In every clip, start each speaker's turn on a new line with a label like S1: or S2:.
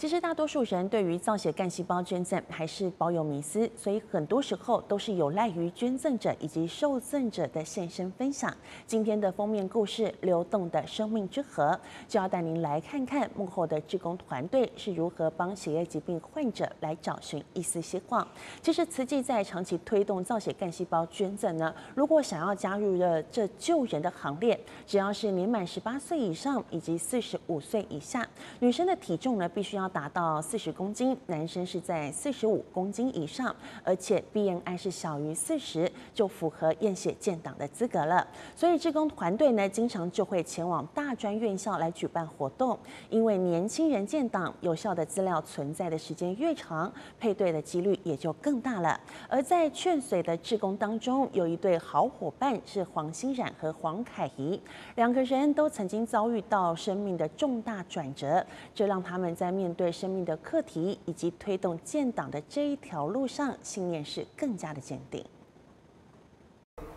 S1: 其实大多数人对于造血干细胞捐赠还是保有迷思，所以很多时候都是有赖于捐赠者以及受赠者的现身分享。今天的封面故事《流动的生命之河》，就要带您来看看幕后的志工团队是如何帮血液疾病患者来找寻一丝希望。其实慈济在长期推动造血干细胞捐赠呢，如果想要加入了这救人的行列，只要是年满十八岁以上以及四十五岁以下，女生的体重呢必须要。达到四十公斤，男生是在四十五公斤以上，而且 BMI 是小于四十，就符合验血建档的资格了。所以志工团队呢，经常就会前往大专院校来举办活动，因为年轻人建档，有效的资料存在的时间越长，配对的几率也就更大了。而在劝水的志工当中，有一对好伙伴是黄欣冉和黄凯怡，两个人都曾经遭遇到生命的重大转折，这让他们在面对生命的课题以及推动建党的这一条路上，信念是更加的坚定。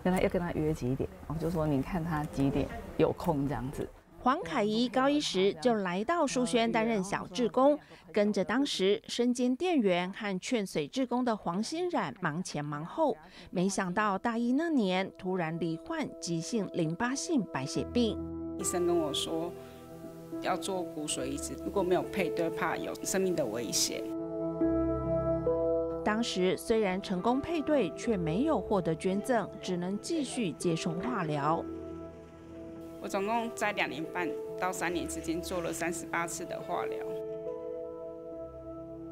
S2: 跟他要跟他约几点，我就说你看他几点有空这样子。
S3: 黄凯怡高一时就来到书轩担任小志工，跟着当时身兼店员和劝水志工的黄欣冉忙前忙后，没想到大一那年突然罹患急性淋巴性白血病。
S4: 医生跟我说。要做骨髓移植，如果没有配对，怕有生命的危险。
S3: 当时虽然成功配对，却没有获得捐赠，只能继续接受化疗。
S4: 我总共在两年半到三年之间做了三十八次的化疗。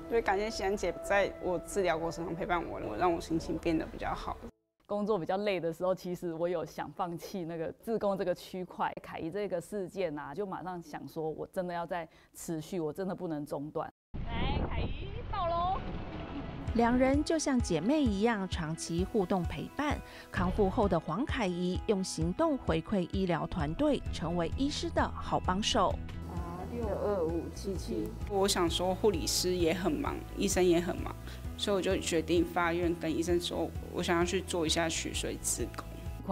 S4: 所以感谢欣姐在我治疗过程中陪伴我，我让我心情变得比较好。
S2: 工作比较累的时候，其实我有想放弃那个自工这个区块。凯怡这个事件啊，就马上想说，我真的要在持续，我真的不能中断。
S5: 来，凯怡到喽！
S3: 两人就像姐妹一样，长期互动陪伴。康复后的黄凯怡用行动回馈医疗团队，成为医师的好帮手。
S2: 六二五七七。
S4: 我想说，护理师也很忙，医生也很忙。所以我就决定发愿跟医生说，我想要去做一下取髓之工。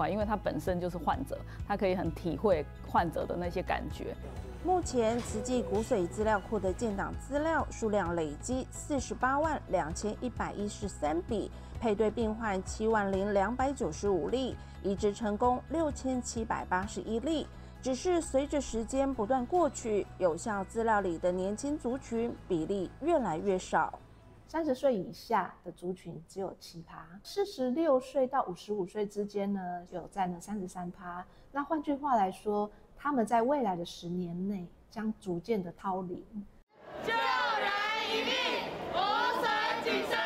S2: 因为他本身就是患者，他可以很体会患者的那些感觉。
S6: 目前慈济骨髓资料库的建档资料数量累积四十八万两千一百一十三笔，配对病患七万零两百九十五例，移植成功六千七百八十一例。只是随着时间不断过去，有效资料里的年轻族群比例越来越少。
S7: 三十岁以下的族群只有七趴，四十六岁到五十五岁之间呢，有占了三十三趴。那换句话来说，他们在未来的十年内将逐渐的掏零。
S5: 救人一命，无损己身。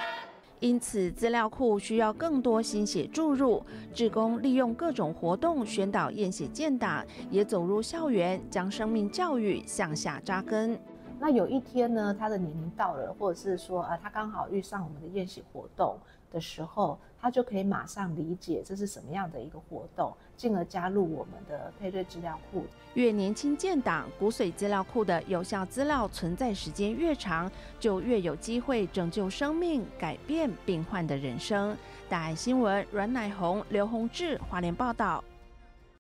S3: 因此，资料库需要更多心血注入。志工利用各种活动宣导验血建档，也走入校园，将生命教育向下扎根。
S7: 那有一天呢，他的年龄到了，或者是说，啊，他刚好遇上我们的验血活动的时候，他就可以马上理解这是什么样的一个活动，进而加入我们的配对资料库。
S3: 越年轻建档，骨髓资料库的有效资料存在时间越长，就越有机会拯救生命，改变病患的人生。大爱新闻，阮乃红、刘宏志，华联报道。